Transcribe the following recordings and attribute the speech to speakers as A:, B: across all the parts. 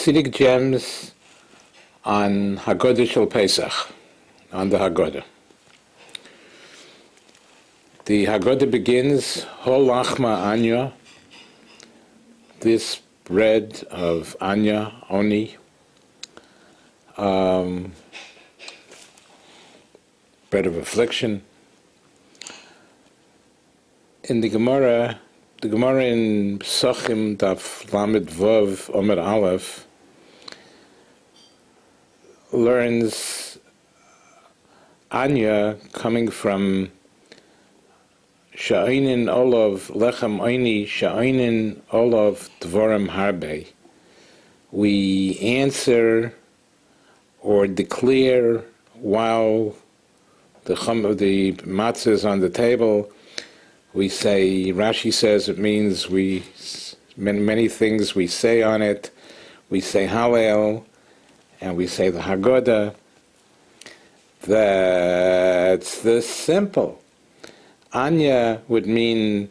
A: Hasidic gems on Haggadah Shel Pesach, on the Haggadah. The Haggadah begins, Hol Lachma Anya, this bread of Anya, Oni, um, bread of affliction. In the Gemara, the Gemara in Psachim Daf Lamed Vav Omer Aleph learns Anya coming from Sha'inin Olav Lechem Aini Sha'inin Olav Dvorim Harbe. We answer or declare while the chum of the matzah is on the table we say, Rashi says it means we, many, many things we say on it. We say Hallel, and we say the Haggadah. That's the simple. Anya would mean,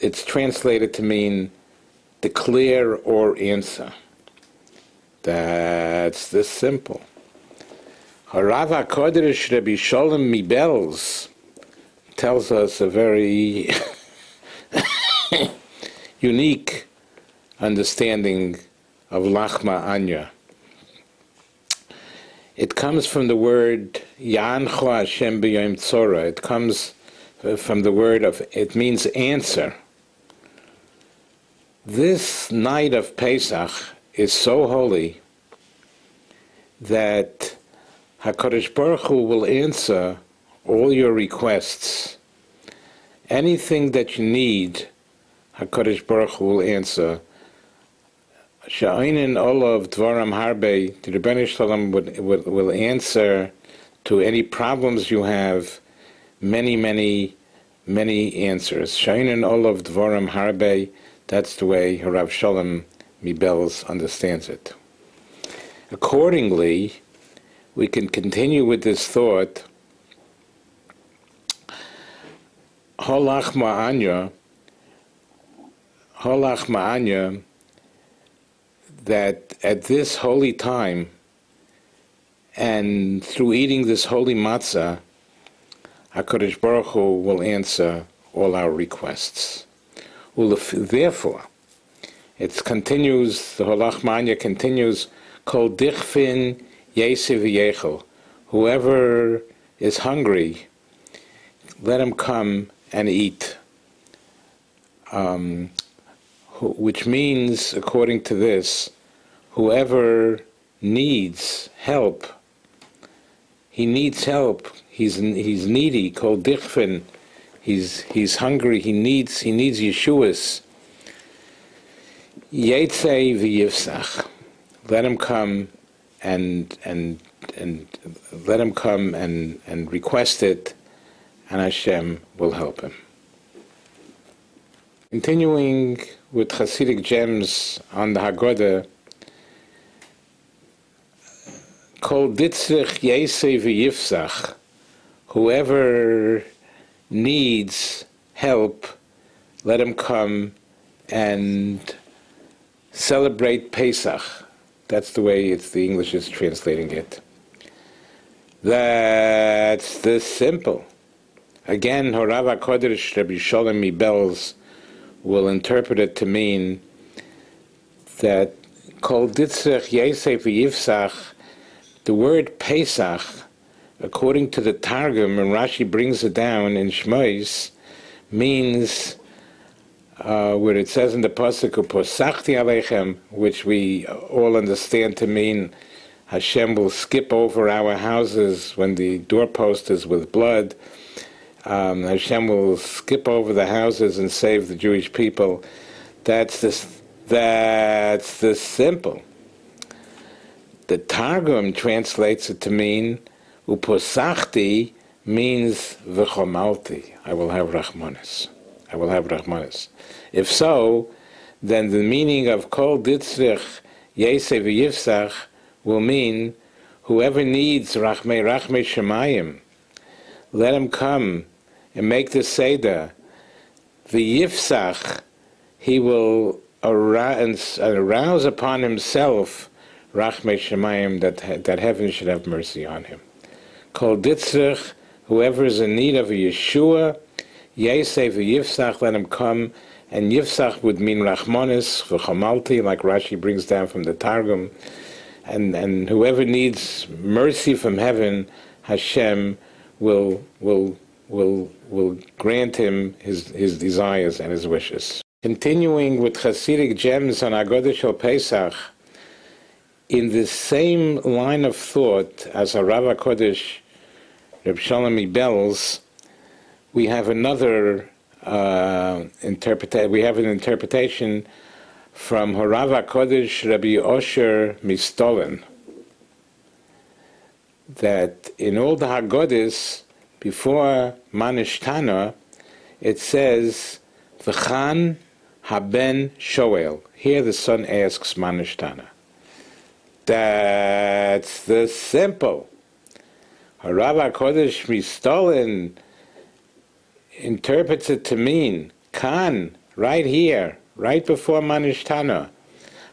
A: it's translated to mean declare or answer. That's the simple. Harava Kodesh Rabbi Sholem Mibelz tells us a very unique understanding of Lachma Anya. It comes from the word Yancho Hashem b'yom tzora. It comes uh, from the word of, it means answer. This night of Pesach is so holy that HaKadosh Baruch Hu will answer all your requests, anything that you need, HaKadosh Baruch Hu will answer. Sha'inin Olav Dvaram Harbe, the Rebbeinu Shalom would, will, will answer to any problems you have, many, many, many answers. Sha'inin Olav Dvaram Harbe, that's the way Harav Shalom Mibelz understands it. Accordingly, we can continue with this thought Holach Ma'anya, Holach Ma'anya, that at this holy time and through eating this holy matzah, HaKadosh Baruch Hu will answer all our requests. Therefore, it continues, the Holach Ma'anya continues, Kol Dichfin Yesiv Yechel. Whoever is hungry, let him come and eat. Um, which means, according to this, whoever needs help, he needs help. He's he's needy. Called dichfin. He's he's hungry. He needs he needs Yeshua's. Yetzei v'yivsach. Let him come and and and let him come and and request it and Hashem will help him. Continuing with Hasidic gems on the Haggadah, Kol ditzrich yesei v'yifzach, whoever needs help, let him come and celebrate Pesach. That's the way it's the English is translating it. That's this simple. Again, Horava Kodesh Rabbi Sholem Mibelz will interpret it to mean that Kol Ditzrech Yesef Yivsach, the word Pesach, according to the Targum, and Rashi brings it down in Shmois, means uh, where it says in the pasuk "Posachti Aleichem," which we all understand to mean Hashem will skip over our houses when the doorpost is with blood um, Hashem will skip over the houses and save the Jewish people. That's the, that's the simple. The Targum translates it to mean uposachti means v'chomalti. I will have rachmanis. I will have rachmanis. If so, then the meaning of kol ditzrich yesev yifsach will mean whoever needs rachme rachme shemayim, let him come and make the Seder, the Yifsach, he will arouse, upon himself Rachme Shemayim, that, that heaven should have mercy on him. Kol Ditzrich, whoever is in need of a Yeshua, Yesef Yifsach, let him come, and Yifsach would mean Rachmanis, V'chamalti, like Rashi brings down from the Targum, and, and whoever needs mercy from heaven, Hashem will, will, will, will grant him his, his desires and his wishes. Continuing with Hasidic gems on Agodah Shel Pesach, in the same line of thought as Rav Kodesh, Reb Shalom Belz, we have another uh, interpretation. We have an interpretation from Horava Kodesh Rabbi Osher Mistolin that in all the Haggadis before Manishtana it says V'chan haben shoel. Here the son asks Manishtana. That's the simple. Rabbi Kodesh Mistolin interprets it to mean Khan, right here, right before Manishtana.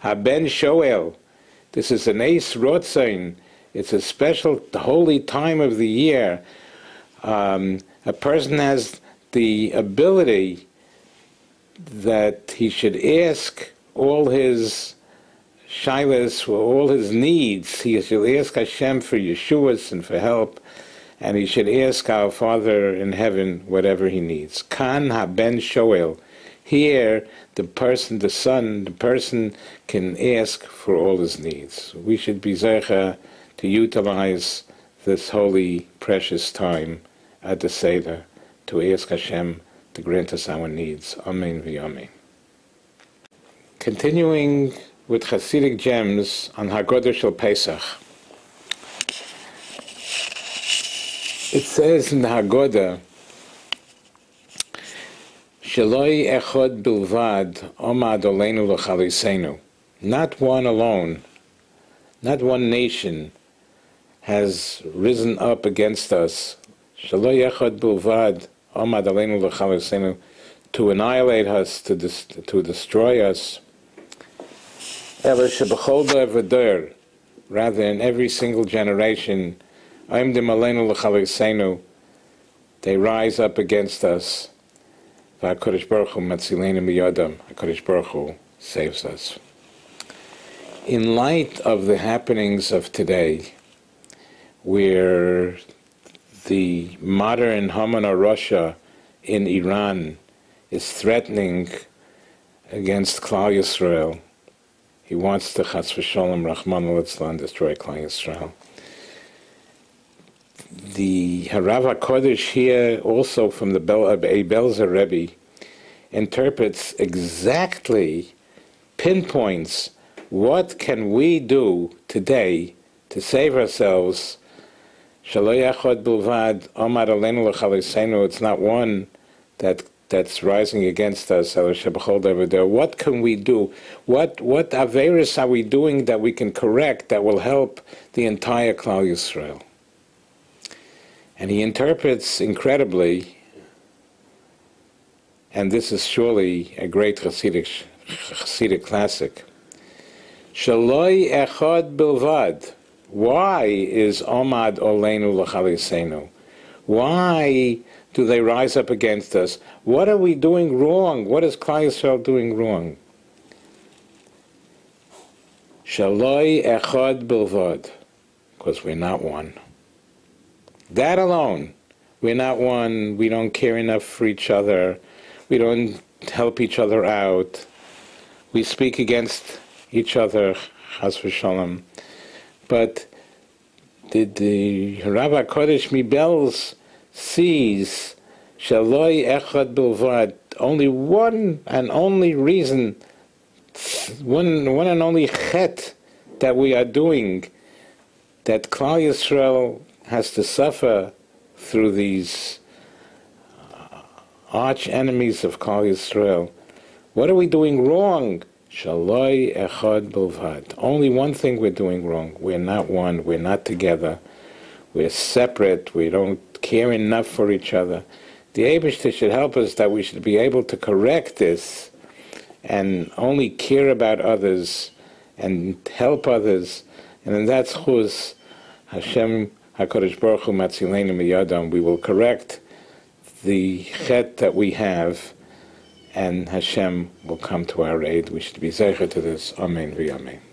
A: Haben Shoel. This is an Ace Rotzain. It's a special holy time of the year. Um, a person has the ability that he should ask all his shilas all his needs. He should ask Hashem for Yeshuas and for help, and he should ask our Father in heaven whatever he needs. Kan haben shoel. Here, the person, the son, the person can ask for all his needs. We should be zecha to utilize this holy, precious time at the Seder to ask Hashem to grant us our needs. Amen v'yamin. Continuing with Hasidic gems on Haggadah Shel Pesach. It says in the Haggadah, Shaloi echod bilvad omad olenu l'chalisenu. Not one alone, not one nation has risen up against us. Shaloi echod bilvad omad olenu l'chalisenu to annihilate us, to, dis- to destroy us. Rather, in every single generation, they rise up against us. HaKadosh Baruch Hu miyadam. HaKadosh Baruch Hu saves us. In light of the happenings of today, where the modern Hamana Russia in Iran is threatening against Klal Yisrael, he wants to Chas v'Shalom Rahman al destroy Klal Yisrael. The Harava Kodesh here, also from the Bel, uh, Belzer Rebbe, interprets exactly, pinpoints what can we do today to save ourselves. It's not one that that's rising against us. What can we do? What what averis are we doing that we can correct that will help the entire Klal Yisrael? And he interprets incredibly, and this is surely a great Hasidic, Hasidic classic. Shaloi echad bilvad. Why is Omad Olenu l'chalisenu? Why do they rise up against us? What are we doing wrong? What is Klal doing wrong? Shaloi echad bilvad, because we're not one. That alone, we're not one. We don't care enough for each other. We don't help each other out. We speak against each other, chas v'shalom. But did the Rabbi Kodesh Mibelz sees Shaloi Echad Bilvad, only one and only reason, one, one and only chet that we are doing, that Klal Yisrael has to suffer through these uh, arch enemies of Klal Yisrael. What are we doing wrong? Shaloi Echad Bilvad. Only one thing we're doing wrong. We're not one. We're not together. We're separate. We don't care enough for each other. The Abishter should help us that we should be able to correct this and only care about others and help others, and in that chus, Hashem HaKadosh Baruch Hu Matzileinu Miyadam, we will correct the chet that we have, and Hashem will come to our aid. We should be zeicher to this. Amen v'yamen.